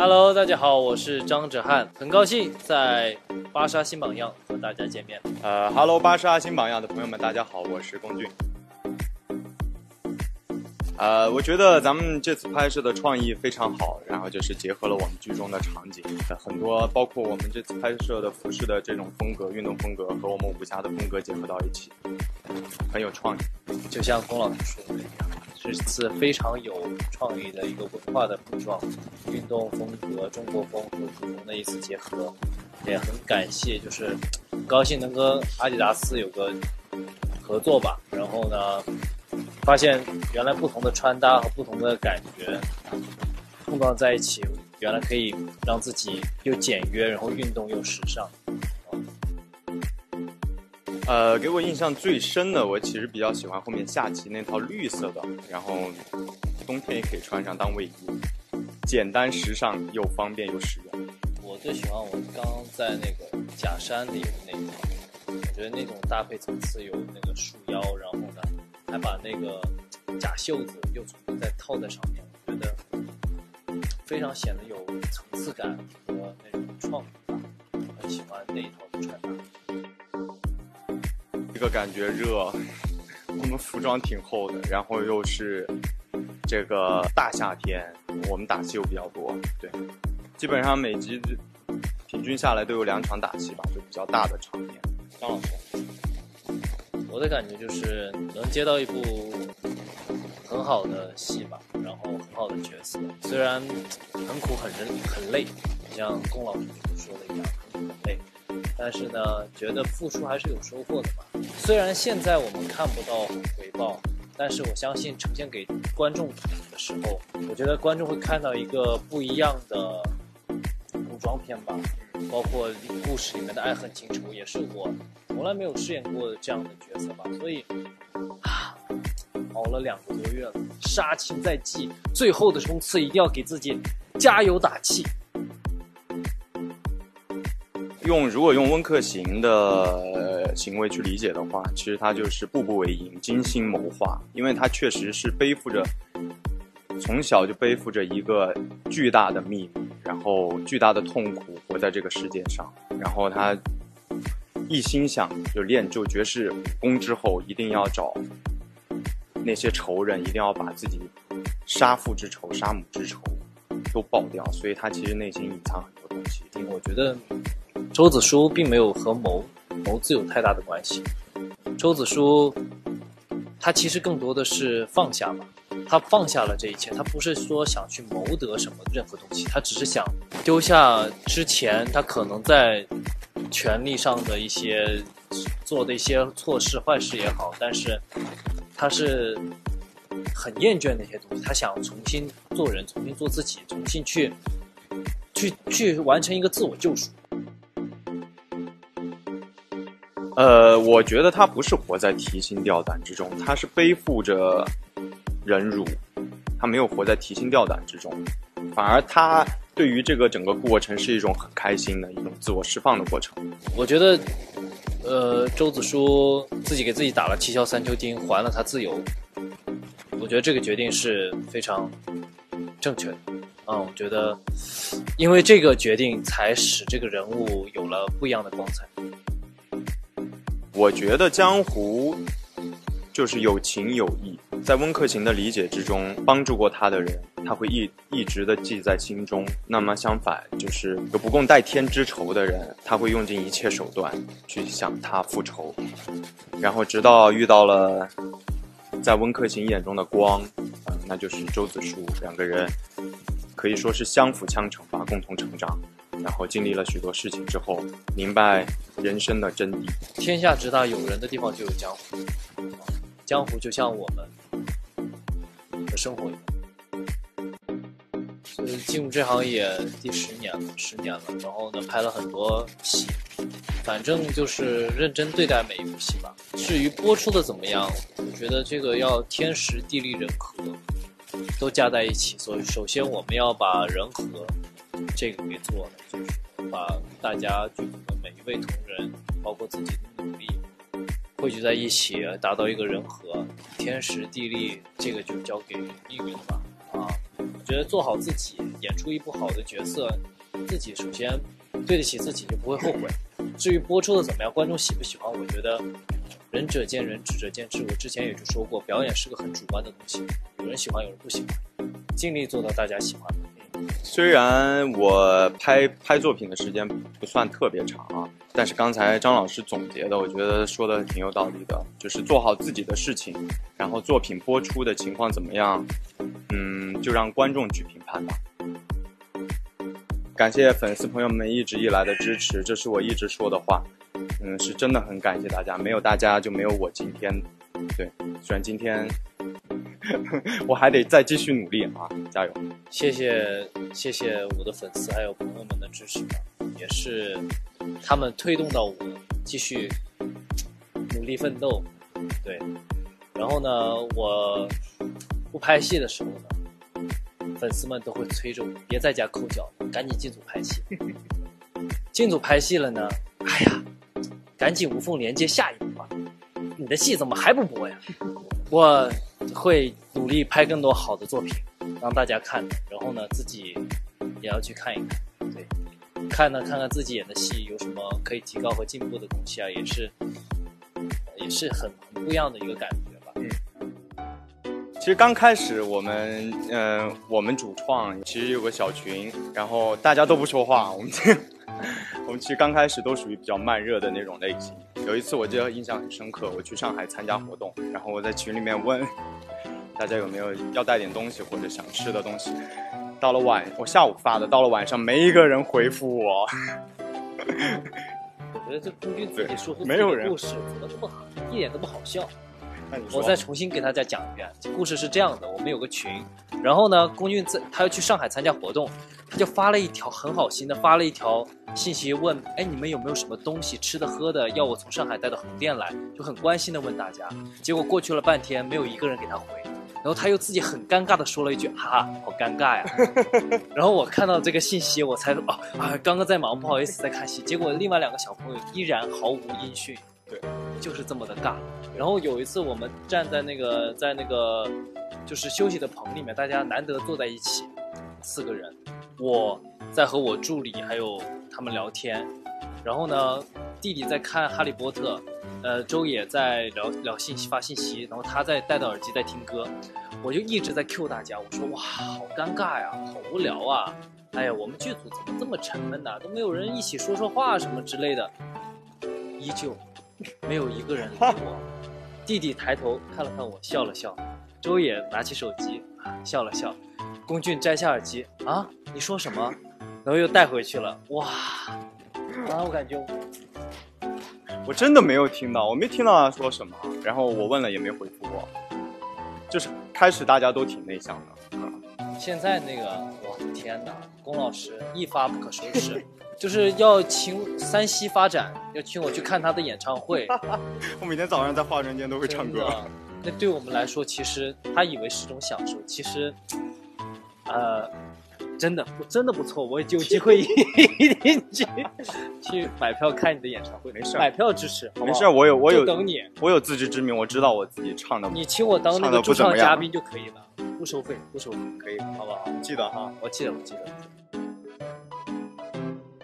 Hello，大家好，我是张哲瀚，很高兴在巴莎新榜样和大家见面。呃，Hello，巴沙新榜样的朋友们，大家好，我是龚俊。呃，我觉得咱们这次拍摄的创意非常好，然后就是结合了我们剧中的场景，很多包括我们这次拍摄的服饰的这种风格、运动风格和我们武侠的风格结合到一起，很有创意。就像龚老师说的一样，这次非常有创意的一个文化的服装、运动风格、中国风和古风的一次结合，也很感谢，就是高兴能跟阿迪达斯有个合作吧。然后呢？发现原来不同的穿搭和不同的感觉碰撞在一起，原来可以让自己又简约，然后运动又时尚。呃，给我印象最深的，我其实比较喜欢后面下棋那套绿色的，然后冬天也可以穿上当卫衣，简单时尚又方便又实用。我最喜欢我刚刚在那个假山里的那一套，我觉得那种搭配层次有那个束腰，然后呢。还把那个假袖子又重新再套在上面，我觉得非常显得有层次感和那种创意吧，很喜欢那一套的穿搭这个感觉热，我们服装挺厚的，然后又是这个大夏天，我们打戏又比较多，对，基本上每集平均下来都有两场打戏吧，就比较大的场面。张老师。我的感觉就是能接到一部很好的戏吧，然后很好的角色，虽然很苦、很人、很累，像龚老师说的一样，很累，但是呢，觉得付出还是有收获的吧。虽然现在我们看不到回报，但是我相信呈现给观众的时候，我觉得观众会看到一个不一样的古装片吧。包括故事里面的爱恨情仇，也是我从来没有饰演过这样的角色吧。所以，啊，熬了两个多月了，杀青在即，最后的冲刺一定要给自己加油打气。用如果用温客行的行为去理解的话，其实他就是步步为营，精心谋划，因为他确实是背负着从小就背负着一个巨大的秘密。然后巨大的痛苦活在这个世界上，然后他一心想就练就绝世武功之后，一定要找那些仇人，一定要把自己杀父之仇、杀母之仇都报掉。所以他其实内心隐藏很多东西。我觉得周子舒并没有和谋谋字有太大的关系。周子舒他其实更多的是放下吧。他放下了这一切，他不是说想去谋得什么任何东西，他只是想丢下之前他可能在权力上的一些做的一些错事坏事也好，但是他是很厌倦那些东西，他想重新做人，重新做自己，重新去去去完成一个自我救赎。呃，我觉得他不是活在提心吊胆之中，他是背负着。忍辱，他没有活在提心吊胆之中，反而他对于这个整个过程是一种很开心的一种自我释放的过程。我觉得，呃，周子舒自己给自己打了七窍三秋钉，还了他自由。我觉得这个决定是非常正确的。嗯，我觉得，因为这个决定才使这个人物有了不一样的光彩。我觉得江湖就是有情有义。在温客行的理解之中，帮助过他的人，他会一一直的记在心中。那么相反，就是有不共戴天之仇的人，他会用尽一切手段去向他复仇。然后直到遇到了在温客行眼中的光，嗯，那就是周子舒。两个人可以说是相辅相成吧，共同成长。然后经历了许多事情之后，明白人生的真谛。天下之大，有人的地方就有江湖。江湖就像我们的。生活，所以进入这行业第十年了，十年了。然后呢，拍了很多戏，反正就是认真对待每一部戏吧。至于播出的怎么样，我觉得这个要天时地利人和都加在一起。所以，首先我们要把人和这个给做了，就是把大家剧组的每一位同仁，包括自己的努力。汇聚在一起，达到一个人和，天时地利，这个就交给命运吧。啊，我觉得做好自己，演出一部好的角色，自己首先对得起自己，就不会后悔。至于播出的怎么样，观众喜不喜欢，我觉得仁者见仁，智者见智。我之前也就说过，表演是个很主观的东西，有人喜欢，有人不喜欢，尽力做到大家喜欢。虽然我拍拍作品的时间不算特别长啊，但是刚才张老师总结的，我觉得说的挺有道理的，就是做好自己的事情，然后作品播出的情况怎么样，嗯，就让观众去评判吧。感谢粉丝朋友们一直以来的支持，这是我一直说的话，嗯，是真的很感谢大家，没有大家就没有我今天。对，虽然今天。我还得再继续努力啊！加油！谢谢谢谢我的粉丝还有朋友们的支持，也是他们推动到我继续努力奋斗。对，然后呢，我不拍戏的时候呢，粉丝们都会催着我别在家抠脚，赶紧进组拍戏。进组拍戏了呢，哎呀，赶紧无缝连接下一部吧！你的戏怎么还不播呀？我。会努力拍更多好的作品，让大家看。然后呢，自己也要去看一看，对，看呢，看看自己演的戏有什么可以提高和进步的东西啊，也是，也是很很不一样的一个感觉吧。嗯，其实刚开始我们，嗯，我们主创其实有个小群，然后大家都不说话，我们这 我们其实刚开始都属于比较慢热的那种类型。有一次我记得印象很深刻，我去上海参加活动，然后我在群里面问。大家有没有要带点东西或者想吃的东西？到了晚，我下午发的，到了晚上没一个人回复我。我觉得这龚俊自己说没有人故事怎么这么一点都不好笑？我再重新给大家讲一遍，故事是这样的：我们有个群，然后呢，龚俊在他要去上海参加活动，他就发了一条很好心的发了一条信息问：哎，你们有没有什么东西吃的喝的要我从上海带到横店来？就很关心的问大家。结果过去了半天，没有一个人给他回。然后他又自己很尴尬的说了一句：“ 哈哈，好尴尬呀。”然后我看到这个信息，我才：“哦啊，刚刚在忙，不好意思在看戏。”结果另外两个小朋友依然毫无音讯，对，就是这么的尬。然后有一次我们站在那个在那个就是休息的棚里面，大家难得坐在一起，四个人，我在和我助理还有他们聊天，然后呢，弟弟在看《哈利波特》。呃，周也在聊聊信息发信息，然后他在戴着耳机在听歌，我就一直在 Q 大家，我说哇，好尴尬呀，好无聊啊，哎呀，我们剧组怎么这么沉闷呢？都没有人一起说说话什么之类的，依旧没有一个人理我。弟弟抬头看了看我，笑了笑，周也拿起手机笑了笑，龚俊摘下耳机啊，你说什么？然后又带回去了，哇，然后，我感觉。我真的没有听到，我没听到他说什么，然后我问了也没回复我，就是开始大家都挺内向的，现在那个，我的天哪，龚老师一发不可收拾，就是要请山西发展，要请我去看他的演唱会，我每天早上在化妆间都会唱歌，那对我们来说，其实他以为是种享受，其实，呃。真的，真的不错，我有机会一定去去买票看你的演唱会。没事，买票支持，没事，我有我有等你，我有自知之明，我知道我自己唱的。你请我当那个驻唱嘉宾就可以了，不收费，不收费，可以，好不好？记得哈，我记得，我记得。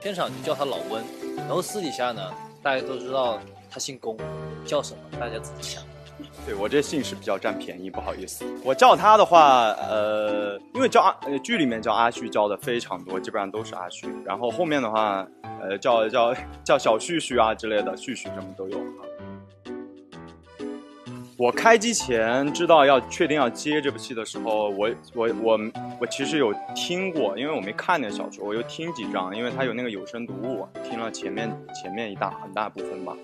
片场就叫他老温，然后私底下呢，大家都知道他姓龚，叫什么？大家自己想。对我这姓氏比较占便宜，不好意思。我叫他的话，呃，因为叫阿，剧里面叫阿旭叫的非常多，基本上都是阿旭。然后后面的话，呃，叫叫叫小旭旭啊之类的，旭旭什么都有。我开机前知道要确定要接这部戏的时候，我我我我其实有听过，因为我没看那小说，我又听几章，因为它有那个有声读物，听了前面前面一大很大部分吧，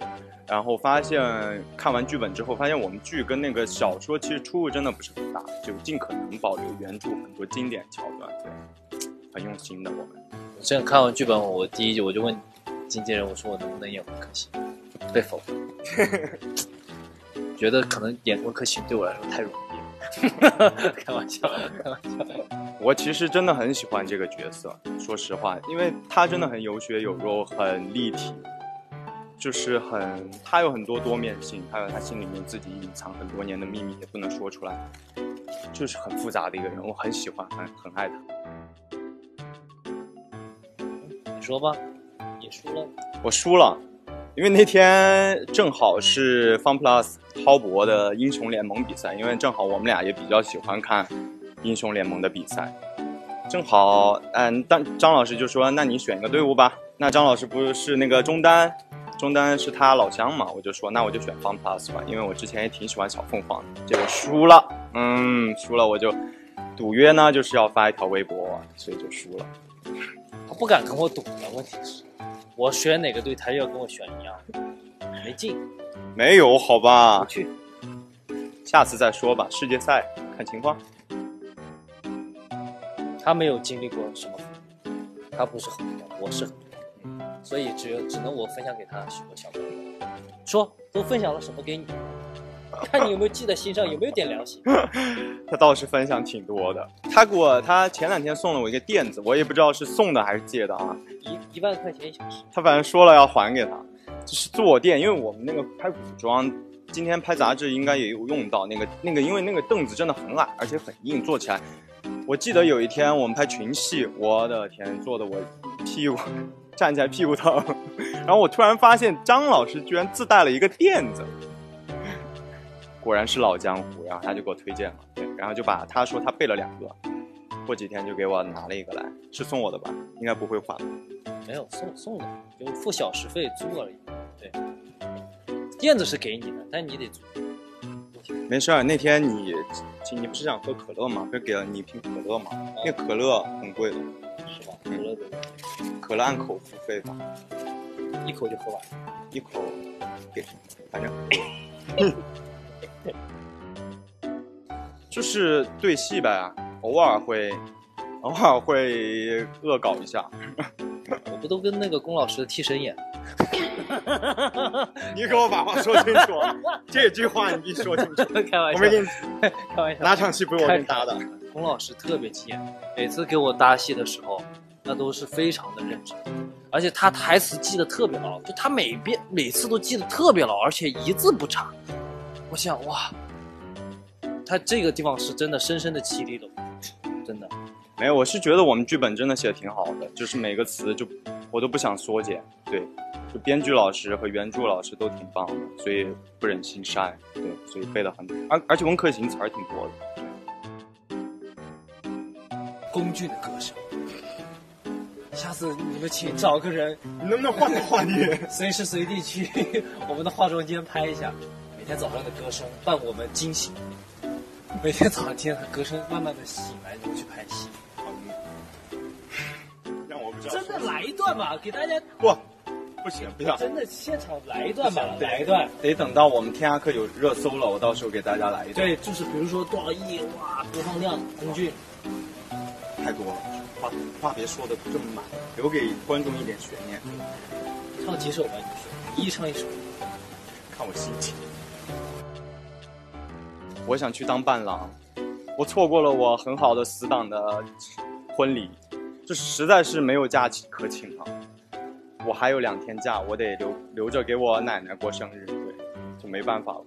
然后发现看完剧本之后，发现我们剧跟那个小说其实出入真的不是很大，就尽可能保留原著很多经典桥段，对，很用心的我们。这样看完剧本，我第一句我就问经纪人，我说我能不能演温客行，被否。觉得可能演温客行对我来说太容易了，开玩笑，开玩笑。我其实真的很喜欢这个角色，说实话，因为他真的很有血有肉，很立体，就是很他有很多多面性，还有他心里面自己隐藏很多年的秘密也不能说出来，就是很复杂的一个人，我很喜欢，很很爱他。你说吧，你输了。我输了，因为那天正好是 FunPlus 滔博的英雄联盟比赛，因为正好我们俩也比较喜欢看英雄联盟的比赛，正好，嗯，当张老师就说，那你选一个队伍吧。那张老师不是那个中单，中单是他老乡嘛，我就说，那我就选 FunPlus 吧，因为我之前也挺喜欢小凤凰的，结果输了，嗯，输了我就赌约呢，就是要发一条微博，所以就输了。他不敢跟我赌了，问题是，我选哪个队，他又要跟我选一样，没劲，没有，好吧不，去。下次再说吧，世界赛看情况。他没有经历过什么，他不是很多，我是很多，所以只有只能我分享给他许多小朋友。说都分享了什么给你？看你有没有记在心上，有没有点良心？他倒是分享挺多的。他给我，他前两天送了我一个垫子，我也不知道是送的还是借的啊。一一万块钱一小时，他反正说了要还给他，就是坐垫，因为我们那个拍古装，今天拍杂志应该也有用到那个那个，因为那个凳子真的很矮，而且很硬，坐起来。我记得有一天我们拍群戏，我的天，坐的我屁股 站起来屁股疼，然后我突然发现张老师居然自带了一个垫子。果然是老江湖，然后他就给我推荐了，对，然后就把他说他备了两个，过几天就给我拿了一个来，是送我的吧？应该不会还吧？没有送送的，就付小时费租而已。对，垫子是给你的，但你得租。没事儿，那天你你不是想喝可乐吗？不是给了你一瓶可乐吗？那可乐很贵的，是吧？可乐的，可乐按口付费吧，一口就喝完。一口给，反正 就是对戏呗，偶尔会偶尔会恶搞一下。我不都跟那个龚老师的替身演？你给我把话说清楚，这句话你必须说清楚。开玩笑，我没给你开玩笑。哪场戏不是我给你搭的？龚老师特别贱，每次给我搭戏的时候，那都是非常的认真，而且他台词记得特别牢，就他每遍每次都记得特别牢，而且一字不差。我想哇，他这个地方是真的深深的激励了我，真的。没有，我是觉得我们剧本真的写的挺好的，就是每个词就我都不想缩减，对，就编剧老师和原著老师都挺棒的，所以不忍心删，对，所以背的很，而而且温客行词儿挺多的。龚俊的歌声，下次你们请找个人，你能不能换个话题？随时随地去 我们的化妆间拍一下，每天早上的歌声伴我们惊醒，每天早上听他歌声慢慢的醒来，然后去拍戏。让我不知道。真的来一段吧，给大家不，不行，不行，真的现场来一段吧，来一段。得等到我们天涯客有热搜了，我到时候给大家来一段。对，就是比如说多少亿哇，播放量，龚俊，太多了，话话别说的这么满，留给观众一点悬念，唱几首吧，你说，一唱一首。看我心情。我想去当伴郎，我错过了我很好的死党的婚礼，这实在是没有假期可请了。我还有两天假，我得留留着给我奶奶过生日，对，就没办法了。